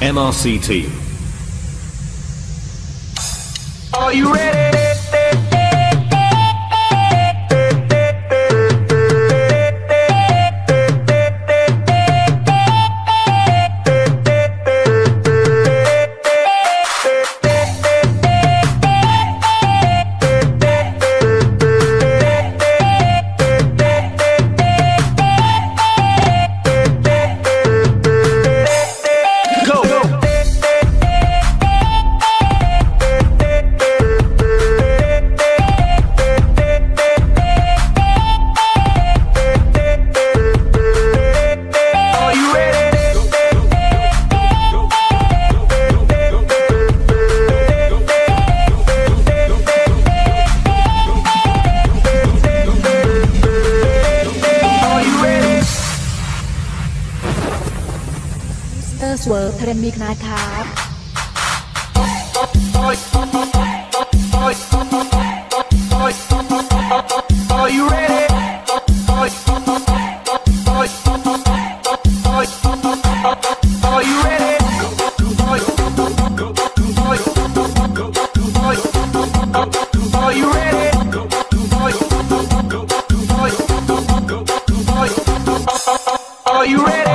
MRC team. Are you ready? เตอร์สเวิร์กเรมิกนะคะ Are you ready? Are you ready?